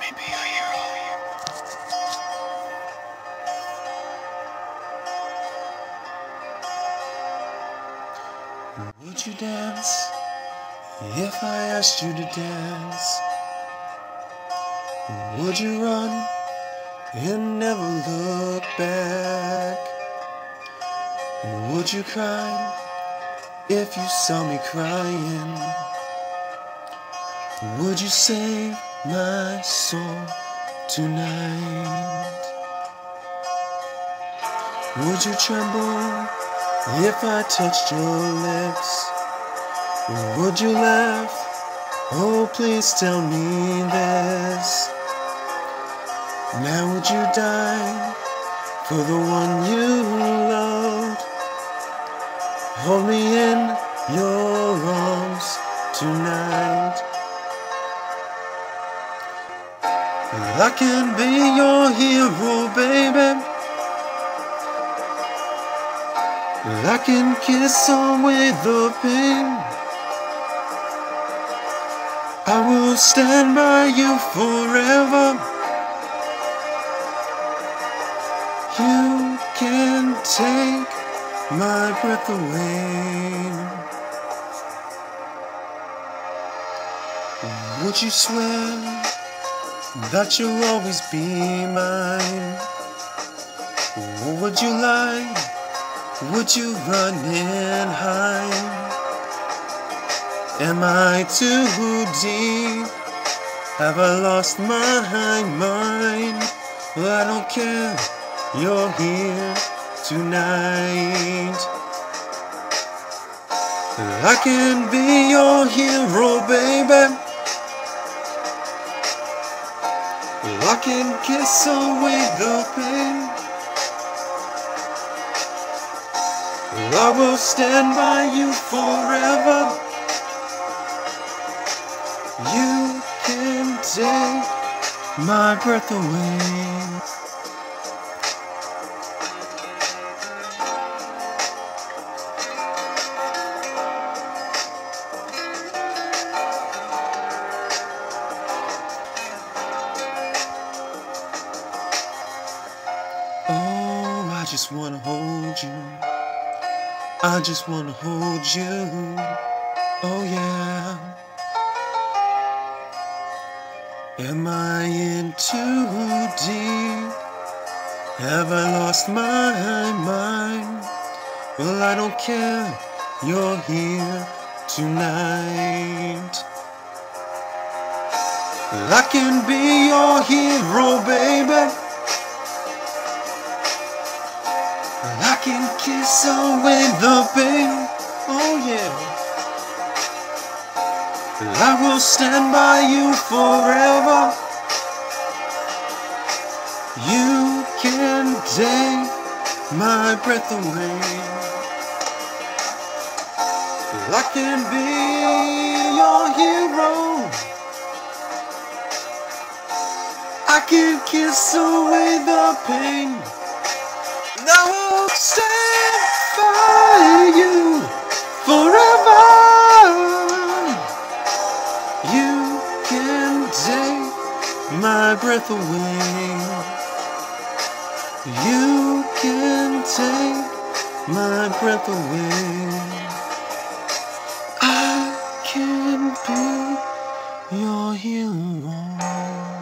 me be your hero. Would you dance if I asked you to dance? Would you run and never look back? Would you cry if you saw me crying? Would you save my soul tonight? Would you tremble if I touched your lips? Would you laugh? Oh, please tell me this. Now would you die for the one you loved? Hold me in your arms tonight. I can be your hero, baby. I can kiss away the pain. I will stand by you forever. You can take my breath away. Would you swear that you'll always be mine? Would you lie? Would you run and hide? Am I too deep? Have I lost my mind? Well, I don't care. You're here tonight. I can be your hero, baby. I can kiss away the pain. I will stand by you forever. You can take my breath away. Just wanna hold you. I just wanna hold you. Oh yeah. Am I in too deep? Have I lost my mind? Well, I don't care. You're here tonight. I can be your hero, baby. Kiss away the pain. Oh yeah. I will stand by you forever. You can take my breath away. I can be your hero. I can kiss away the pain. I will stand by you forever. You can take my breath away. You can take my breath away. I can be your hero.